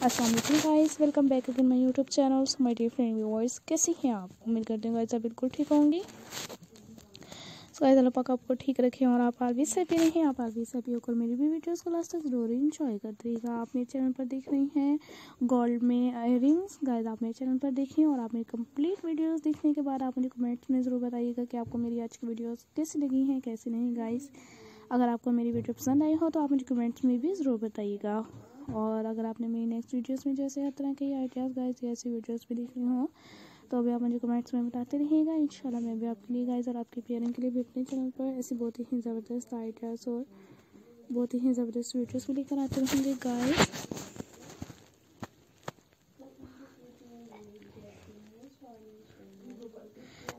वालेकुम guys welcome back again my YouTube channel my dear friend viewers कैसी हैं आप? उम्मीद करते हैं गाइस आप बिल्कुल ठीक होंगी। सो गाइस अल्लाह पाक आपको ठीक रखें और आप आलवी से भी रहें, आप आलवी से भी होकर मेरी भी वीडियोस को लास्ट तक ज़रूर इंजॉय करते रहिएगा आप मेरे चैनल पर देख रही हैं गोल्ड में इयरिंग्स गाइस आप मेरे चैनल पर देखें और आप मेरी कंप्लीट वीडियोस देखने के बाद आप मुझे कमेंट्स में ज़रूर बताइएगा कि आपको मेरी आज की वीडियोस कैसी लगी हैं, कैसी नहीं गाइस अगर आपको मेरी वीडियो पसंद आई हो तो आप मुझे कमेंट्स में भी ज़रूर बताइएगा। और अगर आपने मेरी नेक्स्ट वीडियोस में जैसे हर तरह के आइडियाज़ गाइस ऐसी वीडियोस भी देखनी हो तो अभी आप मुझे कमेंट्स में बताते रहिएगा इंशाल्लाह मैं भी आपके लिए गाइस और आपके पेयरिंग के लिए भी अपने चैनल पर ऐसी बहुत ही ज़बरदस्त आइडियाज़ और बहुत ही ज़बरदस्त वीडियोज़ भी लेकर आते रहेंगे गाइस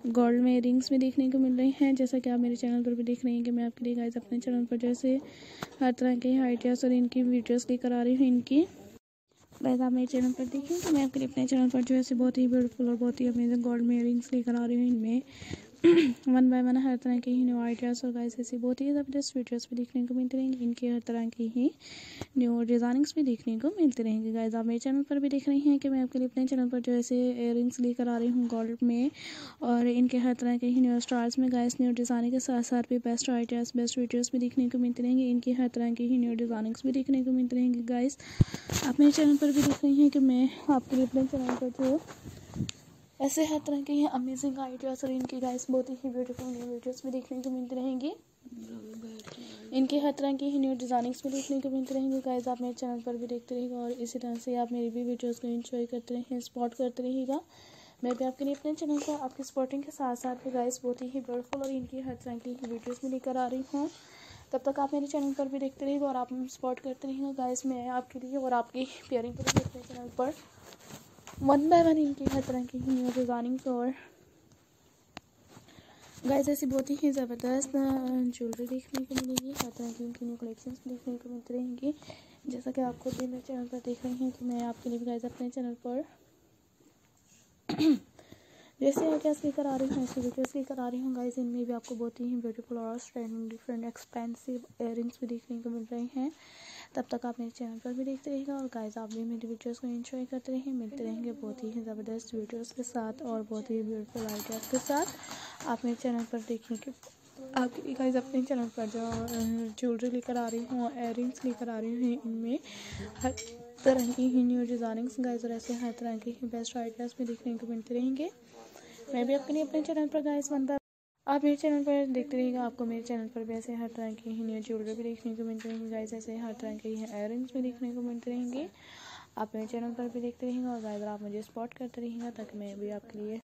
गोल्ड में रिंग्स भी देखने को मिल रही हैं। जैसा कि आप मेरे चैनल पर भी देख रहे हैं कि मैं आपके लिए गाइस अपने चैनल पर जैसे हर तरह के आइडियाज़ और इनकी वीडियोस लेकर आ रही हूँ इनकी। गाइस आप मेरे चैनल पर देखें तो मैं आपके लिए अपने चैनल पर जो है बहुत ही ब्यूटीफुल और बहुत ही अमेजिंग गोल्ड में रिंग्स लेकर आ रही हूँ इनमें। वन बाय वन हर तरह के ही न्यू आइडियाज़ और गाइस ऐसी बहुत ही ज़बरदस्त वीडियोस भी देखने को मिलती रहेंगी। इनके हर तरह की ही न्यू डिज़ाइनिंग्स भी देखने को मिलती रहेंगी। गाइस आप मेरे चैनल पर भी देख रही हैं कि मैं आपके लिए अपने चैनल पर जो ऐसे इयर लेकर आ रही हूँ गोल्ड में और इनके हर तरह के ही न्यू स्टार्स में गाइस न्यू डिज़ाइनिंग के साथ साथ भी बेस्ट आइडियाज़ बेस्ट वीडियोज़ भी देखने को मिलती रहेंगी। इनकी हर तरह की ही न्यू डिज़ाइनिंग्स भी देखने को मिलती रहेंगी। गाइस आप मेरे चैनल पर भी देख रही हैं कि मैं आपके लिए अपने चैनल पर जो ऐसे हर तरह के ये अमेजिंग आइडियाज़ और इनकी गाइस बहुत ही ब्यूटीफुल न्यू वीडियोस भी देखने को मिलती रहेंगी। इनकी हर तरह की न्यू डिज़ाइनिंग्स भी देखने को मिलती रहेंगी। गाइस आप मेरे चैनल पर भी देखते रहिएगा और इसी तरह से आप मेरी भी वीडियोस को एंजॉय करते रहें सपोर्ट करते रहेगा मैं भी आपके लिए अपने चैनल पर, आपकी सपोर्टिंग के साथ साथ भी गाइस बहुत ही ब्यूटीफुल और इनकी हर तरह की वीडियोज़ भी लेकर आ रही हूँ। तब तक आप मेरे चैनल पर भी देखते रहिएगा और आप सपोर्ट करते रहिएगा। गाइस मैं आपके लिए और आपकी पेयरिंग पर भी अपने चैनल पर वन बाय वन इनकी, हर तरह की न्यू डिज़ाइनिंग्स और गाइस ऐसी बहुत ही ज़बरदस्त ज्वेलरी देखने को मिलेगी, हर तरह की इनकी न्यू कलेक्शंस देखने को मिलती रहेंगी। जैसा कि आप खुद भी मेरे चैनल पर देख रहे हैं कि मैं आपके लिए भी गाइस अपने चैनल पर जैसे आइडियाज़ लेकर आ रही हूँ, ऐसी वीडियोस लेकर आ रही हूँ गाइस इनमें भी आपको बहुत ही ब्यूटीफुल और स्टैंडिंग डिफरेंट एक्सपेंसिव इयर भी देखने को मिल रहे हैं। तब तक आप मेरे चैनल पर भी देखते रहिएगा और गाइस आप भी मेरी वीडियोस को एंजॉय करते रहें मिलते रहेंगे बहुत ही ज़बरदस्त वीडियोस के साथ और बहुत ही ब्यूटीफुल आइडियाज़ के साथ। आप मेरे चैनल पर देखिए कि आपके गाइस अपने चैनल पर जो ज्वेलरी लेकर आ रही हूँ इयर लेकर आ रही हूँ, इनमें हर तरह की ही न्यू डिज़ाइनिंग्स गाइज़ और ऐसे हर तरह के ही बेस्ट आइडियाज़ भी देखने को मिलते रहेंगे। मैं भी लिए अपने चैनल पर गाइस बनता आप मेरे चैनल पर देखते रहिएगा, आपको मेरे चैनल पर भी ऐसे हर तरह की ही न्यू ज्वेलरी भी देखने को मिलती रहेंगी। गाइस ऐसे हर तरह के ही रिंग्स भी देखने को मिलते रहेंगे। आप मेरे चैनल पर भी देखते रहेंगे और गाइज़ आप मुझे स्पॉट करते रहेंगे ताकि मैं भी आपके लिए